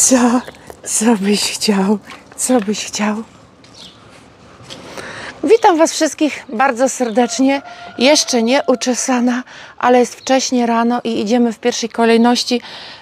Co? Co byś chciał? Co byś chciał? Witam Was wszystkich bardzo serdecznie. Jeszcze nie uczesana, ale jest wcześnie rano i idziemy w pierwszej kolejności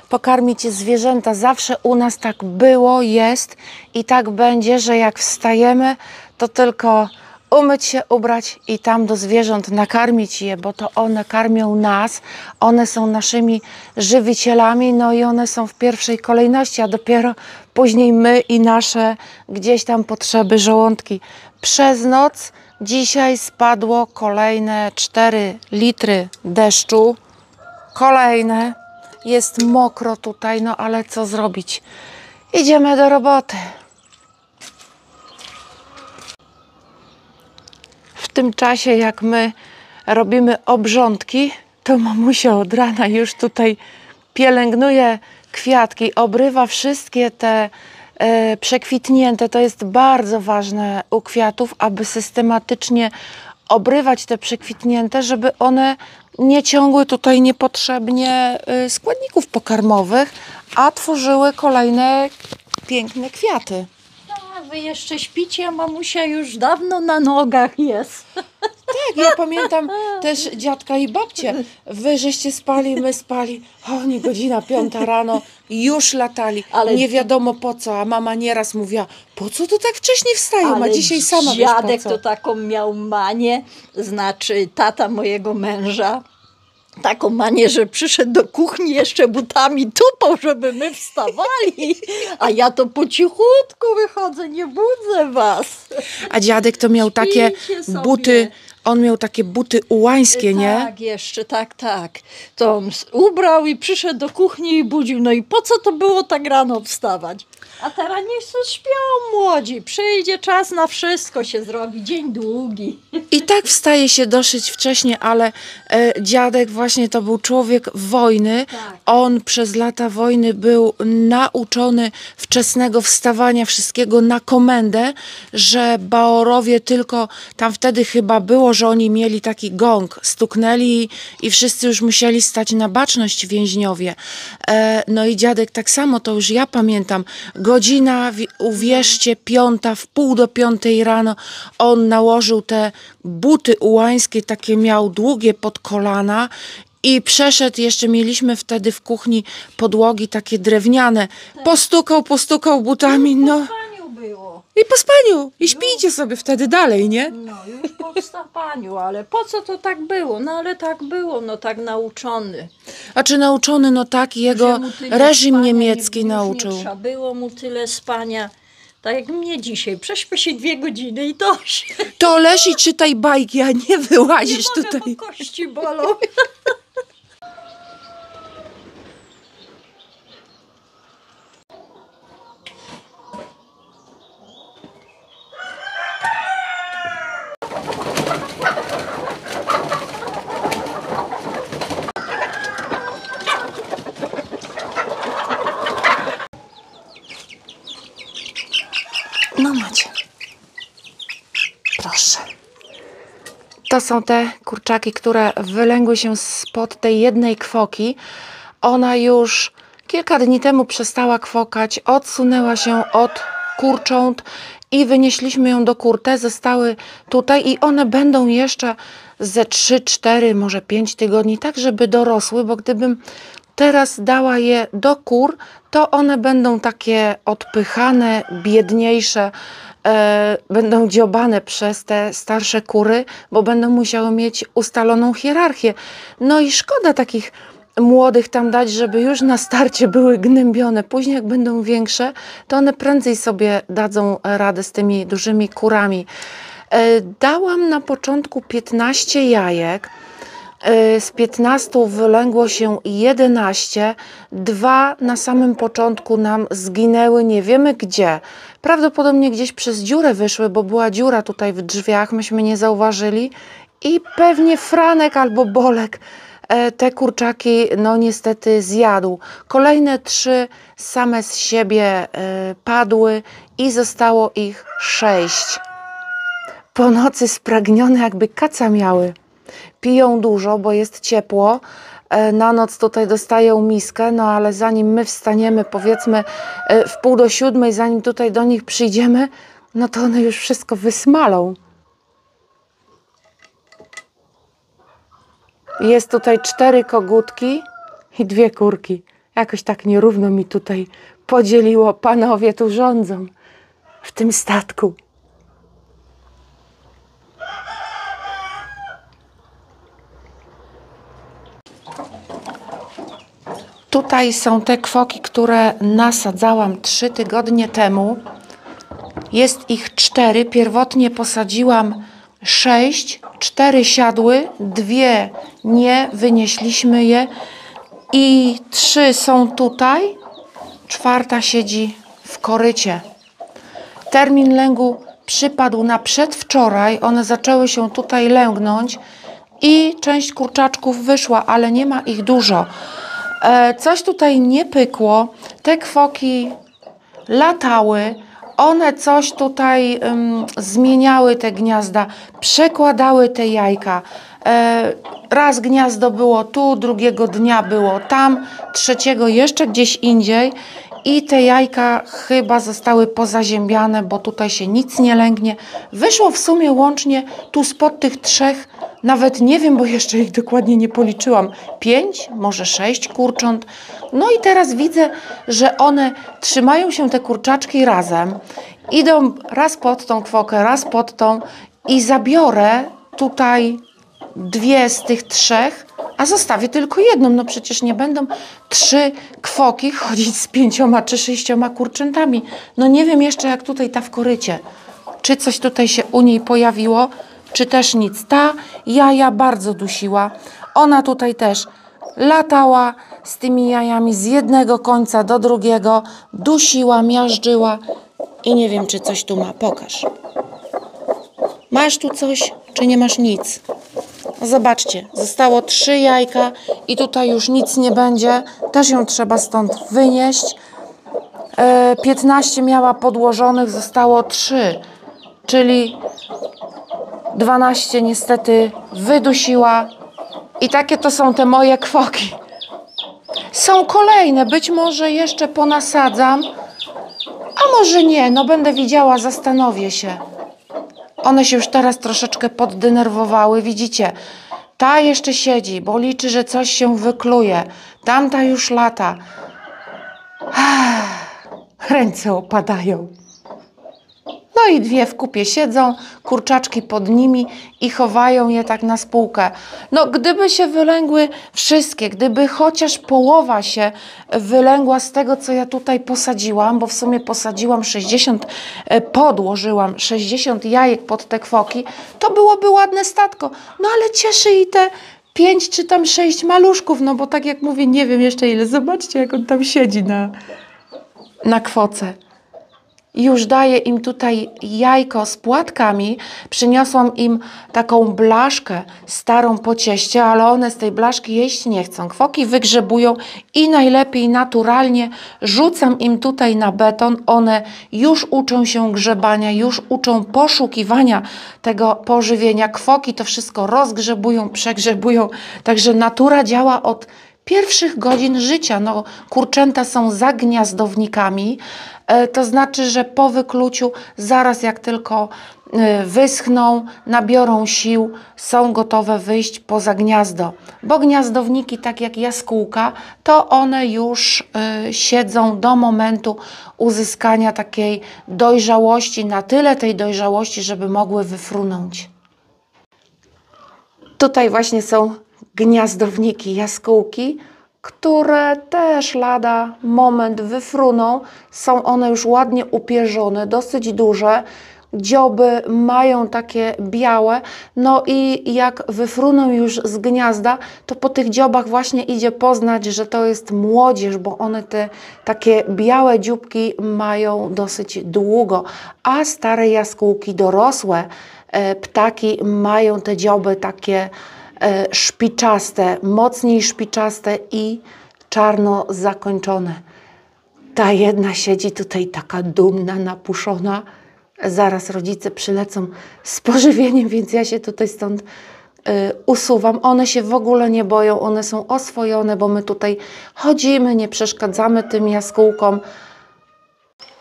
pokarmić zwierzęta. Zawsze u nas tak było, jest i tak będzie, że jak wstajemy, to tylko umyć się, ubrać i tam do zwierząt nakarmić je, bo to one karmią nas, one są naszymi żywicielami, no i one są w pierwszej kolejności, a dopiero później my i nasze gdzieś tam potrzeby żołądki. Przez noc dzisiaj spadło kolejne 4 litry deszczu. Kolejne. Jest mokro tutaj, no ale co zrobić? Idziemy do roboty. Tym czasie, jak my robimy obrządki, to mamusia od rana już tutaj pielęgnuje kwiatki, obrywa wszystkie te e, przekwitnięte. To jest bardzo ważne u kwiatów, aby systematycznie obrywać te przekwitnięte, żeby one nie ciągły tutaj niepotrzebnie e, składników pokarmowych, a tworzyły kolejne piękne kwiaty. Wy jeszcze śpicie, a mamusia już dawno na nogach jest. Tak, ja pamiętam też dziadka i babcię. Wy żeście spali, my spali. Oni godzina piąta rano już latali. Ale- Nie wiadomo po co, a mama nieraz mówiła, po co to tak wcześnie wstają, a dzisiaj sama wiesz dziadek co. to taką miał manię, znaczy tata mojego męża, taką manię, że przyszedł do kuchni jeszcze butami tupał, żeby my wstawali, a ja to po cichutku wychodzę, nie budzę was. A dziadek to miał takie Śpijcie sobie. buty, on miał takie buty ułańskie, nie? Tak, jeszcze, tak, tak. To ubrał i przyszedł do kuchni i budził. No i po co to było tak rano wstawać? A teraz niech se śpią młodzi. Przyjdzie czas na wszystko się zrobi. Dzień długi. I tak wstaje się dosyć wcześnie, ale e, dziadek właśnie to był człowiek wojny. Tak. On przez lata wojny był nauczony wczesnego wstawania wszystkiego na komendę, że Baorowie tylko tam wtedy chyba było, że oni mieli taki gong, stuknęli i, i wszyscy już musieli stać na baczność więźniowie. E, no i dziadek tak samo, to już ja pamiętam, godzina, wi- uwierzcie, piąta, w pół do piątej rano, on nałożył te buty ułańskie, takie miał długie pod kolana i przeszedł, jeszcze mieliśmy wtedy w kuchni podłogi takie drewniane. Postukał, postukał butami, no było. I po spaniu. I śpijcie sobie wtedy dalej, nie? No już po wstawaniu, ale po co to tak było? No ale tak było, no tak nauczony. A czy nauczony, no tak, jego reżim niemiecki nie, nauczył. Nie trzeba było mu tyle spania. Tak jak mnie dzisiaj. Prześpię się dwie godziny i to się. To leż i czytaj bajki, a nie Nie wyłazisz mogę, tutaj. bo kości bolą. No macie. Proszę. To są te kurczaki, które wylęgły się spod tej jednej kwoki. Ona już kilka dni temu przestała kwokać, odsunęła się od kurcząt i wynieśliśmy ją do kurte. Zostały tutaj i one będą jeszcze ze 3, 4, może 5 tygodni, tak żeby dorosły, bo gdybym teraz dała je do kur, to one będą takie odpychane, biedniejsze, e, będą dziobane przez te starsze kury, bo będą musiały mieć ustaloną hierarchię. No i szkoda takich młodych tam dać, żeby już na starcie były gnębione. Później jak będą większe, to one prędzej sobie dadzą radę z tymi dużymi kurami. E, Dałam na początku 15 jajek. E, Z 15 wylęgło się 11. Dwa na samym początku nam zginęły, nie wiemy gdzie. Prawdopodobnie gdzieś przez dziurę wyszły, bo była dziura tutaj w drzwiach, myśmy nie zauważyli. I pewnie Franek albo Bolek e, te kurczaki, no niestety zjadł. Kolejne trzy same z siebie e, padły i zostało ich sześć. Po nocy spragnione jakby kaca miały. Piją dużo, bo jest ciepło. e, na noc tutaj dostają miskę, no ale zanim my wstaniemy, powiedzmy e, w pół do siódmej, zanim tutaj do nich przyjdziemy, no to one już wszystko wysmalą. Jest tutaj cztery kogutki i dwie kurki. Jakoś tak nierówno mi tutaj podzieliło. Panowie tu rządzą w tym statku. Tutaj są te kwoki, które nasadzałam trzy tygodnie temu. Jest ich cztery. Pierwotnie posadziłam sześć. Cztery siadły, dwie nie, wynieśliśmy je i trzy są tutaj. Czwarta siedzi w korycie. Termin lęgu przypadł na przedwczoraj. One zaczęły się tutaj lęgnąć i część kurczaczków wyszła, ale nie ma ich dużo. E, coś tutaj nie pykło. Te kwoki latały. One coś tutaj um, zmieniały te gniazda, przekładały te jajka. E, raz gniazdo było tu, drugiego dnia było tam, trzeciego jeszcze gdzieś indziej i te jajka chyba zostały pozaziębiane, bo tutaj się nic nie lęgnie. Wyszło w sumie łącznie tu spod tych trzech, nawet nie wiem, bo jeszcze ich dokładnie nie policzyłam, pięć, może sześć kurcząt. No i teraz widzę, że one trzymają się te kurczaczki razem, idą raz pod tą kwokę, raz pod tą i zabiorę tutaj dwie z tych trzech, a zostawię tylko jedną. No przecież nie będą trzy kwoki chodzić z pięcioma czy sześcioma kurczętami. No nie wiem jeszcze jak tutaj ta w korycie. Czy coś tutaj się u niej pojawiło, czy też nic. Ta jaja bardzo dusiła. Ona tutaj też latała z tymi jajami z jednego końca do drugiego, dusiła, miażdżyła i nie wiem, czy coś tu ma. Pokaż. Masz tu coś, czy nie masz nic? Zobaczcie, zostało trzy jajka i tutaj już nic nie będzie. Też ją trzeba stąd wynieść. E, 15 miała podłożonych, zostało 3, czyli 12 niestety wydusiła. I takie to są te moje kwoki. Są kolejne, być może jeszcze ponasadzam, a może nie, no będę widziała, zastanowię się. One się już teraz troszeczkę poddenerwowały, widzicie. Ta jeszcze siedzi, bo liczy, że coś się wykluje. Tamta już lata. Ręce opadają. No i dwie w kupie siedzą, kurczaczki pod nimi i chowają je tak na spółkę. No gdyby się wylęgły wszystkie, gdyby chociaż połowa się wylęgła z tego, co ja tutaj posadziłam, bo w sumie posadziłam 60, e, podłożyłam 60 jajek pod te kwoki, to byłoby ładne statko. No ale cieszy i te pięć czy tam sześć maluszków, no bo tak jak mówię, nie wiem jeszcze ile. Zobaczcie, jak on tam siedzi na, na kwoce już daję im tutaj jajko z płatkami. Przyniosłam im taką blaszkę starą po cieście, ale one z tej blaszki jeść nie chcą. Kwoki wygrzebują i najlepiej naturalnie rzucam im tutaj na beton. One już uczą się grzebania, już uczą poszukiwania tego pożywienia. Kwoki to wszystko rozgrzebują, przegrzebują. Także natura działa od pierwszych godzin życia. No, kurczęta są zagniazdownikami, e, to znaczy, że po wykluciu, zaraz jak tylko e, wyschną, nabiorą sił, są gotowe wyjść poza gniazdo. Bo gniazdowniki, tak jak jaskółka, to one już y, siedzą do momentu uzyskania takiej dojrzałości, na tyle tej dojrzałości, żeby mogły wyfrunąć. Tutaj właśnie są gniazdowniki, jaskółki, które też lada moment wyfruną. Są one już ładnie upierzone, dosyć duże. Dzioby mają takie białe, no i jak wyfruną już z gniazda, to po tych dziobach właśnie idzie poznać, że to jest młodzież, bo one te takie białe dzióbki mają dosyć długo, a stare jaskółki dorosłe, e, ptaki mają te dzioby takie szpiczaste, mocniej szpiczaste i czarno zakończone. Ta jedna siedzi tutaj taka dumna, napuszona. Zaraz rodzice przylecą z pożywieniem, więc ja się tutaj stąd usuwam. One się w ogóle nie boją, one są oswojone, bo my tutaj chodzimy, nie przeszkadzamy tym jaskółkom.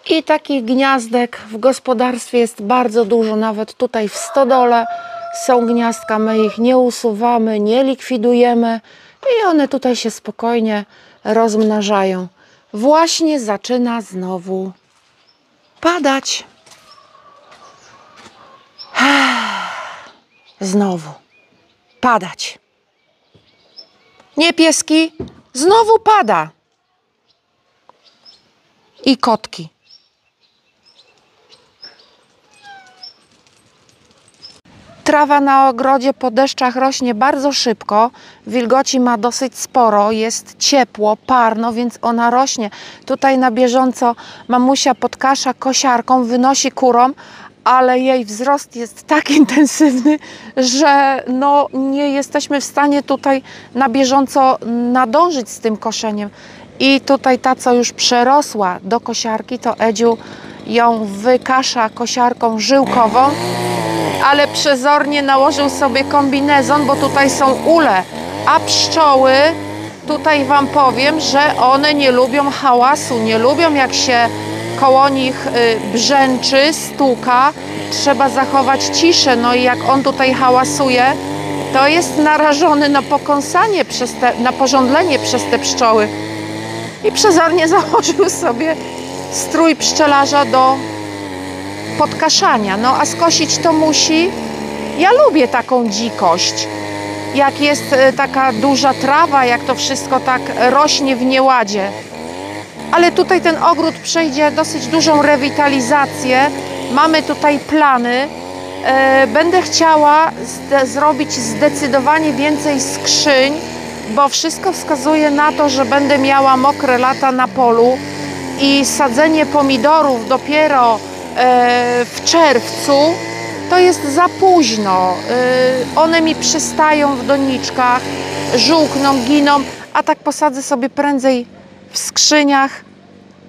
I takich gniazdek w gospodarstwie jest bardzo dużo, nawet tutaj w stodole są gniazdka, my ich nie usuwamy, nie likwidujemy i one tutaj się spokojnie rozmnażają. Właśnie zaczyna znowu padać. Znowu padać. Nie pieski, znowu pada. I kotki. Trawa na ogrodzie po deszczach rośnie bardzo szybko, wilgoci ma dosyć sporo, jest ciepło, parno, więc ona rośnie. Tutaj na bieżąco mamusia podkasza kosiarką, wynosi kurom, ale jej wzrost jest tak intensywny, że no, nie jesteśmy w stanie tutaj na bieżąco nadążyć z tym koszeniem. I tutaj ta, co już przerosła do kosiarki, to Edziu ją wykasza kosiarką żyłkową ale przezornie nałożył sobie kombinezon, bo tutaj są ule, a pszczoły, tutaj Wam powiem, że one nie lubią hałasu, nie lubią jak się koło nich y, brzęczy, stuka, trzeba zachować ciszę, no i jak on tutaj hałasuje, to jest narażony na pokąsanie, przez te, na porządlenie przez te pszczoły. I przezornie założył sobie strój pszczelarza do podkaszania. No a skosić to musi. Ja lubię taką dzikość. Jak jest e, taka duża trawa, jak to wszystko tak rośnie w nieładzie. Ale tutaj ten ogród przejdzie dosyć dużą rewitalizację. Mamy tutaj plany. E, będę chciała zrobić zdecydowanie więcej skrzyń, bo wszystko wskazuje na to, że będę miała mokre lata na polu i sadzenie pomidorów dopiero E, w czerwcu, to jest za późno. E, one mi przystają w doniczkach, żółkną, giną, a tak posadzę sobie prędzej w skrzyniach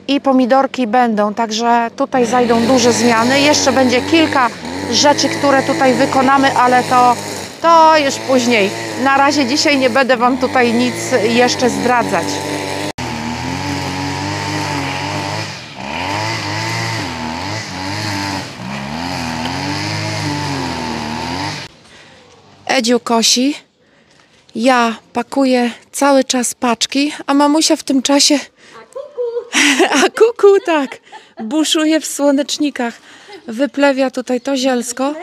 i pomidorki będą. Także tutaj zajdą duże zmiany. Jeszcze będzie kilka rzeczy, które tutaj wykonamy, ale to, to już później. Na razie dzisiaj nie będę Wam tutaj nic jeszcze zdradzać. Edziu kosi, ja pakuję cały czas paczki, a mamusia w tym czasie... A kuku! a kuku, tak, buszuje w słonecznikach. Wyplewia tutaj to zielsko.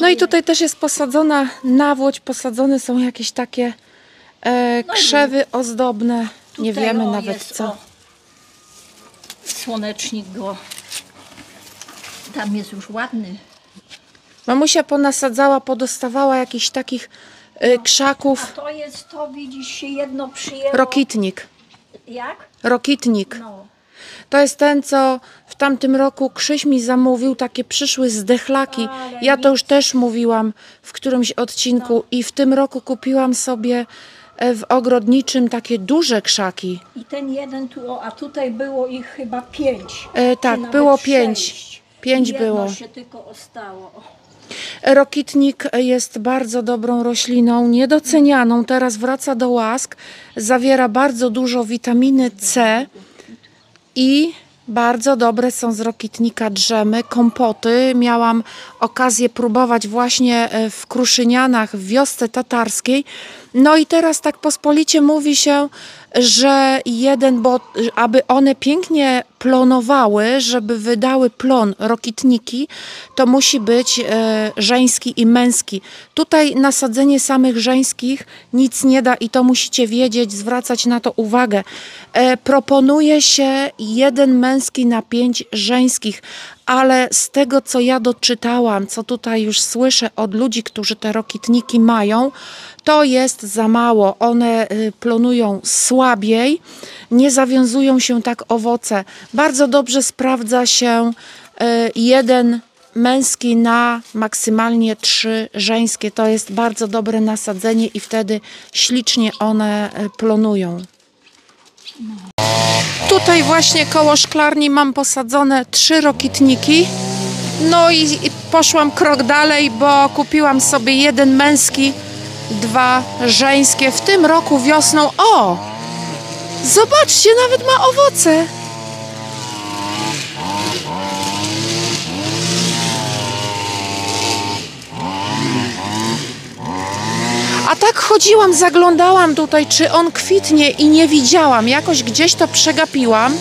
No i tutaj też jest posadzona nawłoć, posadzone są jakieś takie e, no krzewy ozdobne. Nie wiemy nawet co. O, słonecznik go. Tam jest już ładny. Mamusia ponasadzała, podostawała jakichś takich y, krzaków. A to jest, to widzisz, się jedno przyjęło. Rokitnik. Jak? Rokitnik. No. To jest ten, co w tamtym roku Krzyś mi zamówił, takie przyszły zdechlaki. Ja to już też mówiłam w którymś odcinku i w tym roku kupiłam sobie e, w ogrodniczym takie duże krzaki. I ten jeden tu, a tutaj było ich chyba pięć. E, tak, było pięć. Pięć Jedno było. się tylko ostało. Rokitnik jest bardzo dobrą rośliną, niedocenianą. Teraz wraca do łask. Zawiera bardzo dużo witaminy C i bardzo dobre są z rokitnika drzemy, kompoty. Miałam okazję próbować właśnie e, w Kruszynianach, w wiosce tatarskiej. No i teraz tak pospolicie mówi się, że jeden, bo aby one pięknie plonowały, żeby wydały plon rokitniki, to musi być e, żeński i męski. Tutaj nasadzenie samych żeńskich nic nie da i to musicie wiedzieć, zwracać na to uwagę. E, proponuje się jeden męski na pięć żeńskich, ale z tego co ja doczytałam, co tutaj już słyszę od ludzi, którzy te rokitniki mają, to jest za mało. One y, plonują słabiej, nie zawiązują się tak owoce. Bardzo dobrze sprawdza się y, jeden męski na maksymalnie trzy żeńskie. To jest bardzo dobre nasadzenie i wtedy ślicznie one y, plonują. Tutaj właśnie koło szklarni mam posadzone trzy rokitniki. No i, i poszłam krok dalej, bo kupiłam sobie jeden męski, dwa żeńskie. W tym roku wiosną, o! Zobaczcie, nawet ma owoce. A tak chodziłam, zaglądałam tutaj, czy on kwitnie i nie widziałam. Jakoś gdzieś to przegapiłam.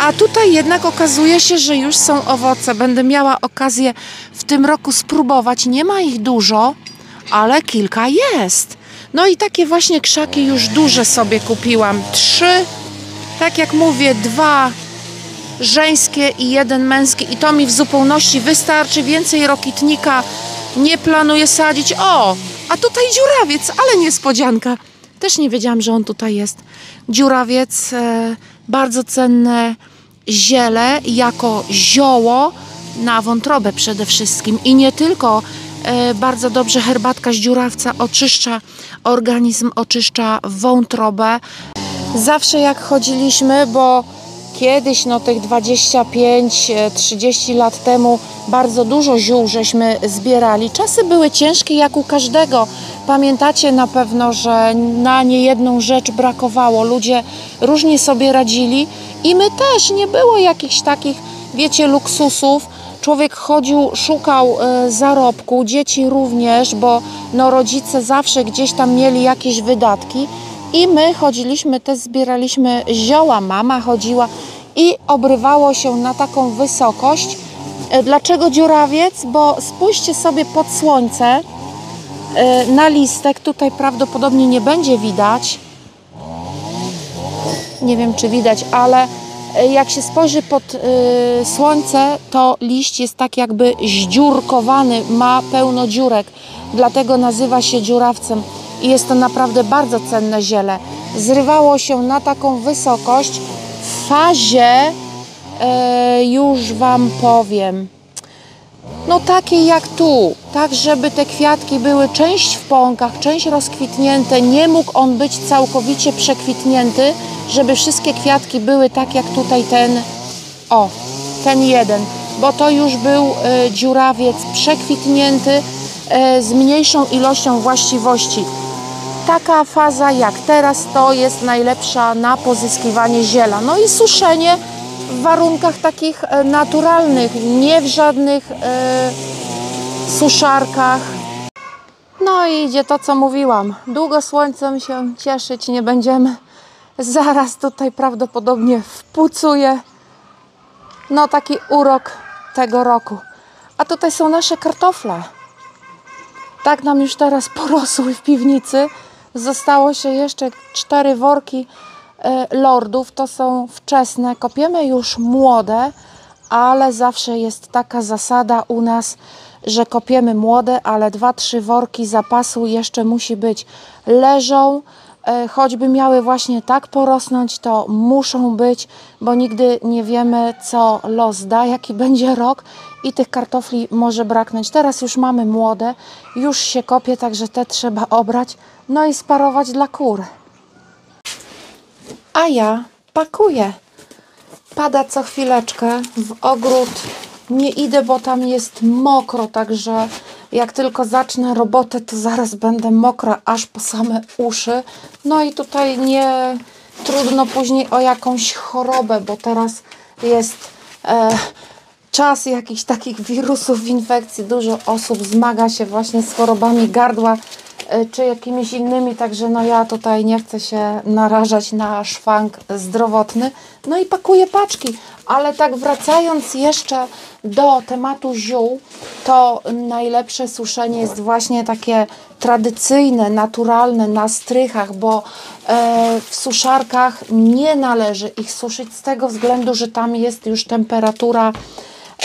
A tutaj jednak okazuje się, że już są owoce. Będę miała okazję w tym roku spróbować. Nie ma ich dużo, ale kilka jest. No i takie właśnie krzaki już duże sobie kupiłam. Trzy, tak jak mówię, dwa żeńskie i jeden męski. I to mi w zupełności wystarczy. Więcej rokitnika nie planuję sadzić. O, a tutaj dziurawiec, ale niespodzianka. Też nie wiedziałam, że on tutaj jest. Dziurawiec, e, bardzo cenne ziele jako zioło na wątrobę przede wszystkim. I nie tylko e, bardzo dobrze herbatka z dziurawca oczyszcza organizm, oczyszcza wątrobę. Zawsze jak chodziliśmy, bo kiedyś, no tych 25-30 lat temu, bardzo dużo ziół żeśmy zbierali. Czasy były ciężkie jak u każdego. Pamiętacie na pewno, że na niejedną rzecz brakowało. Ludzie różnie sobie radzili i my też. Nie było jakichś takich, wiecie, luksusów. Człowiek chodził, szukał e, zarobku, dzieci również, bo no, rodzice zawsze gdzieś tam mieli jakieś wydatki. I my chodziliśmy, też zbieraliśmy zioła, mama chodziła i obrywało się na taką wysokość. E, Dlaczego dziurawiec? Bo spójrzcie sobie pod słońce e, na listek, tutaj prawdopodobnie nie będzie widać. Nie wiem, czy widać, ale e, jak się spojrzy pod słońce, to liść jest tak jakby zdziurkowany, ma pełno dziurek, dlatego nazywa się dziurawcem i jest to naprawdę bardzo cenne ziele. Zrywało się na taką wysokość fazie, e, już Wam powiem, no takiej jak tu, tak żeby te kwiatki były część w pąkach, część rozkwitnięte, nie mógł on być całkowicie przekwitnięty, żeby wszystkie kwiatki były tak jak tutaj ten, o, ten jeden, bo to już był e, dziurawiec przekwitnięty e, z mniejszą ilością właściwości. Taka faza jak teraz to jest najlepsza na pozyskiwanie ziela. No i suszenie w warunkach takich e, naturalnych, nie w żadnych e, suszarkach. No i idzie to, co mówiłam. Długo słońcem się cieszyć nie będziemy. Zaraz tutaj prawdopodobnie wpucuje. No taki urok tego roku. A tutaj są nasze kartofle. Tak nam już teraz porosły w piwnicy. Zostało się jeszcze cztery worki e, lordów. To są wczesne. Kopiemy już młode, ale zawsze jest taka zasada u nas, że kopiemy młode, ale dwa, trzy worki zapasu jeszcze musi być. Leżą, choćby miały właśnie tak porosnąć, to muszą być, bo nigdy nie wiemy, co los da, jaki będzie rok i tych kartofli może braknąć. Teraz już mamy młode, już się kopie, także te trzeba obrać, no i sparować dla kur. A ja pakuję. Pada co chwileczkę w ogród. Nie idę, bo tam jest mokro, także jak tylko zacznę robotę, to zaraz będę mokra aż po same uszy. No i tutaj nie trudno później o jakąś chorobę, bo teraz jest e, czas jakichś takich wirusów, infekcji. Dużo osób zmaga się właśnie z chorobami gardła e, czy jakimiś innymi, także no ja tutaj nie chcę się narażać na szwank zdrowotny. No i pakuję paczki, ale tak wracając jeszcze do tematu ziół, to najlepsze suszenie jest właśnie takie tradycyjne, naturalne na strychach, bo e, w suszarkach nie należy ich suszyć z tego względu, że tam jest już temperatura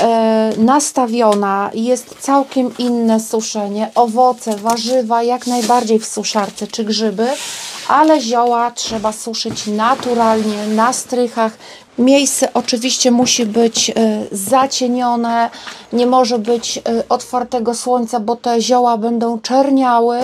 e, nastawiona, jest całkiem inne suszenie. Owoce, warzywa jak najbardziej w suszarce czy grzyby, ale zioła trzeba suszyć naturalnie na strychach. Miejsce oczywiście musi być e, zacienione, nie może być e, otwartego słońca, bo te zioła będą czerniały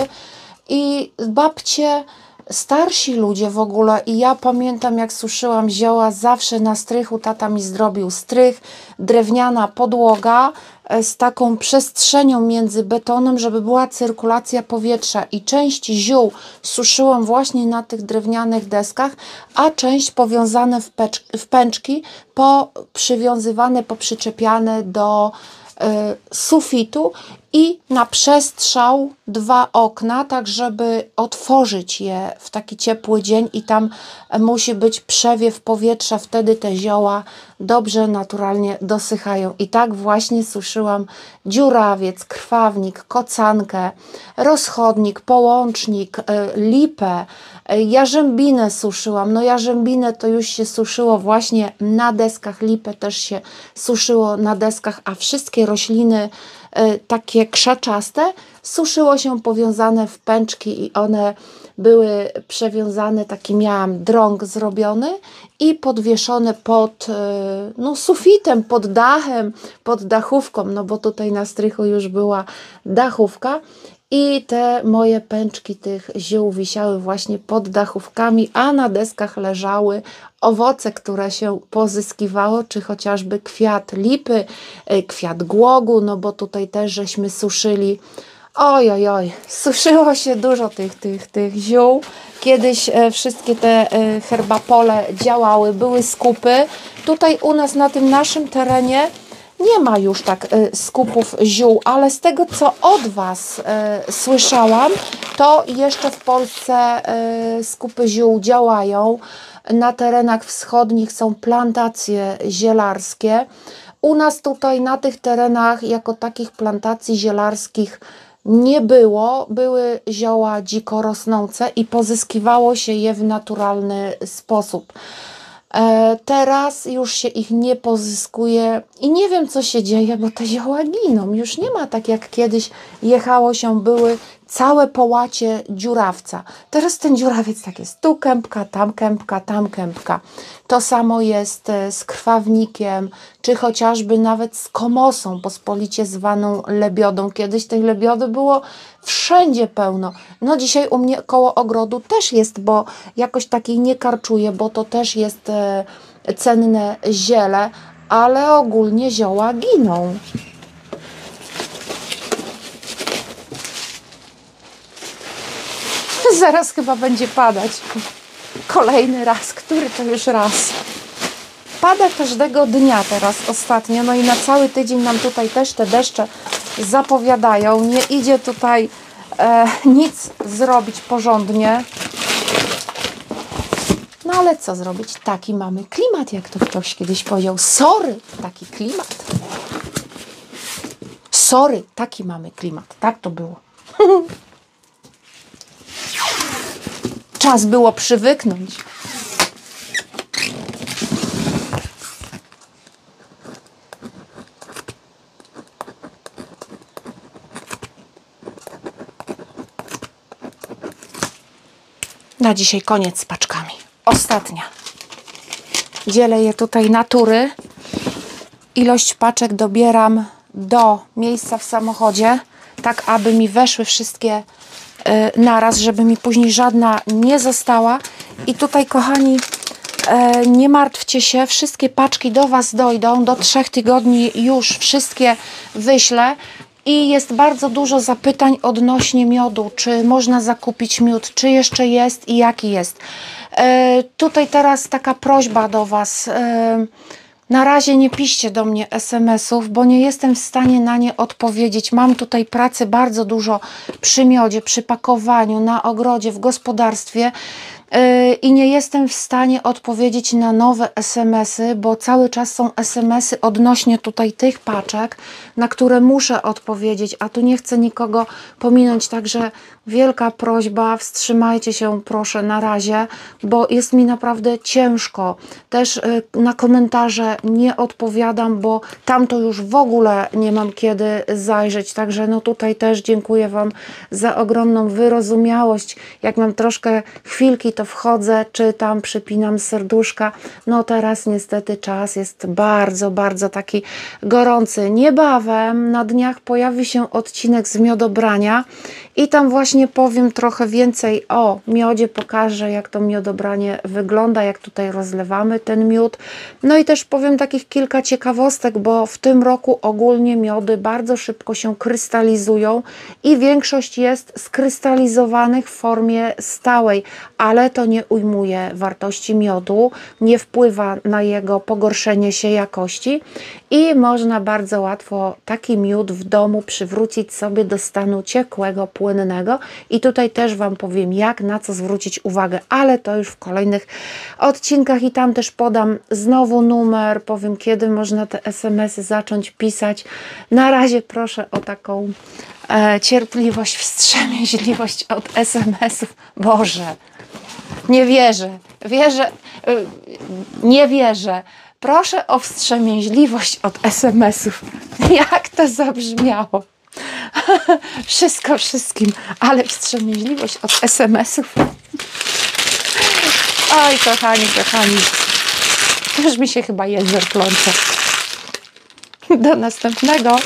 i babcie starsi ludzie w ogóle i ja pamiętam jak suszyłam zioła zawsze na strychu, tata mi zrobił strych, drewniana podłoga e, z taką przestrzenią między betonem, żeby była cyrkulacja powietrza i część ziół suszyłam właśnie na tych drewnianych deskach, a część powiązane w, w pęczki, po, przywiązywane, poprzyczepiane do e, sufitu i na przestrzał dwa okna, tak żeby otworzyć je w taki ciepły dzień i tam musi być przewiew powietrza, wtedy te zioła dobrze, naturalnie dosychają. I tak właśnie suszyłam dziurawiec, krwawnik, kocankę, rozchodnik, połącznik, e, lipę, e, jarzębinę suszyłam. No jarzębinę to już się suszyło właśnie na deskach, lipę też się suszyło na deskach, a wszystkie rośliny takie krzaczaste, suszyło się powiązane w pęczki i one były przewiązane, taki miałam drąg zrobiony i podwieszone pod e, no, sufitem, pod dachem, pod dachówką, no bo tutaj na strychu już była dachówka i te moje pęczki tych ziół wisiały właśnie pod dachówkami, a na deskach leżały owoce, które się pozyskiwało, czy chociażby kwiat lipy, e, kwiat głogu, no bo tutaj też żeśmy suszyli. Oj, oj, oj, suszyło się dużo tych, tych, tych ziół. Kiedyś e, wszystkie te e, herbapole działały, były skupy. Tutaj u nas na tym naszym terenie nie ma już tak y, skupów ziół, ale z tego co od Was y, słyszałam, to jeszcze w Polsce y, skupy ziół działają. Na terenach wschodnich są plantacje zielarskie. U nas tutaj na tych terenach jako takich plantacji zielarskich nie było. Były zioła dziko rosnące i pozyskiwało się je w naturalny sposób. E, teraz już się ich nie pozyskuje i nie wiem, co się dzieje, bo te zioła giną. Już nie ma tak jak kiedyś jechało się, były całe połacie dziurawca. Teraz ten dziurawiec tak jest, tu kępka, tam kępka, tam kępka. To samo jest e, z krwawnikiem, czy chociażby nawet z komosą, pospolicie zwaną lebiodą. Kiedyś tej lebiody było wszędzie pełno. No dzisiaj u mnie koło ogrodu też jest, bo jakoś takiej nie karczuję, bo to też jest e, cenne ziele, ale ogólnie zioła giną. Zaraz chyba będzie padać. Kolejny raz, który to już raz. Pada każdego dnia teraz ostatnio, no i na cały tydzień nam tutaj też te deszcze zapowiadają. Nie idzie tutaj e, nic zrobić porządnie. No ale co zrobić? Taki mamy klimat, jak to ktoś kiedyś powiedział. Sorry, taki klimat. Sorry, taki mamy klimat. Tak to było. Czas było przywyknąć. Na dzisiaj koniec z paczkami. Ostatnia. Dzielę je tutaj natury. Ilość paczek dobieram do miejsca w samochodzie, tak aby mi weszły wszystkie Y, naraz, żeby mi później żadna nie została. I tutaj, kochani, y, nie martwcie się, wszystkie paczki do Was dojdą. Do trzech tygodni już wszystkie wyślę. I jest bardzo dużo zapytań odnośnie miodu, czy można zakupić miód, czy jeszcze jest i jaki jest. Y, tutaj teraz taka prośba do Was. Na razie nie piszcie do mnie SMS-ów, bo nie jestem w stanie na nie odpowiedzieć. Mam tutaj pracy bardzo dużo przy miodzie, przy pakowaniu, na ogrodzie, w gospodarstwie. Yy, i nie jestem w stanie odpowiedzieć na nowe SMS-y, bo cały czas są SMS-y odnośnie tutaj tych paczek, na które muszę odpowiedzieć, a tu nie chcę nikogo pominąć, także wielka prośba, wstrzymajcie się proszę na razie, bo jest mi naprawdę ciężko. Też yy, na komentarze nie odpowiadam, bo tam to już w ogóle nie mam kiedy zajrzeć, także no tutaj też dziękuję Wam za ogromną wyrozumiałość. Jak mam troszkę chwilki, to to wchodzę, czytam, przypinam serduszka. No teraz niestety czas jest bardzo, bardzo taki gorący. Niebawem na dniach pojawi się odcinek z miodobrania i tam właśnie powiem trochę więcej o miodzie, pokażę jak to miodobranie wygląda, jak tutaj rozlewamy ten miód. No i też powiem takich kilka ciekawostek, bo w tym roku ogólnie miody bardzo szybko się krystalizują i większość jest skrystalizowanych w formie stałej, ale to nie ujmuje wartości miodu, nie wpływa na jego pogorszenie się jakości i można bardzo łatwo taki miód w domu przywrócić sobie do stanu ciekłego, płynnego. I tutaj też Wam powiem, jak na co zwrócić uwagę, ale to już w kolejnych odcinkach i tam też podam znowu numer, powiem kiedy można te SMS-y zacząć pisać. Na razie proszę o taką e, cierpliwość, wstrzemięźliwość od SMS-ów. Boże, nie wierzę, wierzę, y, nie wierzę. Proszę o wstrzemięźliwość od SMS-ów. Jak to zabrzmiało? Wszystko wszystkim, ale wstrzemięźliwość od SMS-ów. Oj, kochani, kochani. Już mi się chyba język plącze. Do następnego.